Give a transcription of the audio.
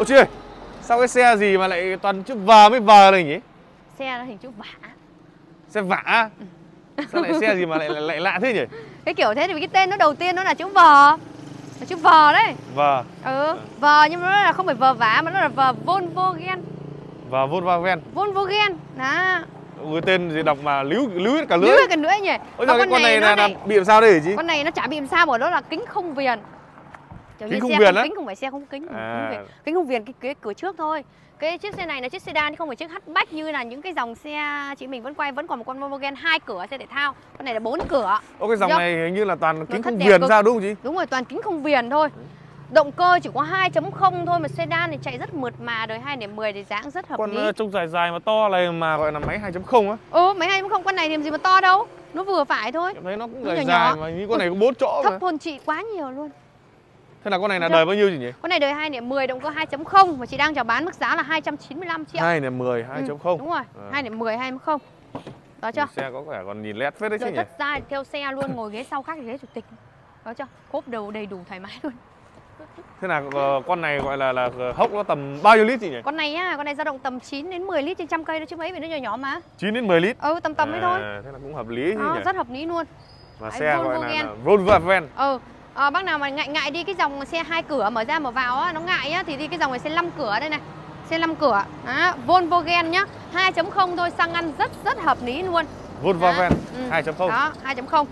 Ôi chị ơi Sao cái xe gì mà lại toàn chữ V mới V này nhỉ? Xe nó hình chữ vả. Xe vả? Sao lại xe gì mà lại, lại, lại lạ thế nhỉ? Cái kiểu thế thì cái tên nó đầu tiên nó là chữ vò Là chữ vò đấy. V Ừ Vò nhưng mà nó là không phải vò vả mà nó là vò Volkswagen Và Volkswagen Volkswagen Đó. Cái tên gì đọc mà líu líu hết cả lưỡi Lưu cái nữa nhỉ? Ôi giời, con này nó là, là bị làm sao đây hả chị? Con này nó chả bị làm sao mà đó là kính không viền Kiểu Kính như không xe viền á? Kính không phải xe không kính không À. Kính không viền cái, cái cửa trước thôi. Cái chiếc xe này là chiếc sedan chứ không phải chiếc hatchback như là những cái dòng xe chị mình vẫn quay vẫn còn một con Volkswagen hai cửa xe thể thao. Con này là bốn cửa. Ô cái dòng này hình như là toàn kính không viền sao đúng không chị? Đúng rồi toàn kính không viền thôi. Động cơ chỉ có 2.0 thôi mà sedan thì chạy rất mượt mà đời 2.10 thì dáng rất hợp Con lý. ờ, trông dài dài mà to này mà gọi là máy 2.0 á. Ừ mấy 2.0 con này thì làm gì mà to đâu. Nó vừa phải thôi. Em thấy nó cũng Nó dài nhỏ dài nhỏ. mà như con này có 4 chỗ mà. thấp hơn chị quá nhiều luôn Thế là con này là Chưa? đời bao nhiêu chị nhỉ? Con này đời 2.10 động cơ 2.0 và chị đang chào bán mức giá là 295 triệu. 2 là 10, 2.0 Ừ, đúng rồi. À. 2.10 2.0 đó chưa? Xe có vẻ còn nhìn led phết đấy chứ rồi nhỉ? tất ra thì theo xe luôn ngồi ghế sau khác ghế chủ tịch. Đó chưa? Cốp đầu đầy đủ thoải mái luôn. Thế là ờ, con này gọi là là ờ, hốc nó tầm bao nhiêu lít chị nhỉ? Con này á con này dao động tầm 9 đến 10 lít trên trăm cây đó chứ mấy vì nó nhỏ nhỏ mà. 9 đến 10 lít? Ừ tầm tầm ấy thôi. À, Thế là cũng hợp lý chứ đó, nhỉ? rất hợp lý luôn. Đấy, xe gọi là, là Volkswagen ừ à, bác nào mà ngại ngại đi cái dòng xe hai cửa mở ra mở vào á nó ngại á thì đi cái dòng này xe 5 cửa đây này. Xe 5 cửa. Đó, Volkswagen nhá. 2.0 thôi xăng ăn rất rất hợp lý luôn. Volkswagen Đó, ừ. 2.0 đó 2.0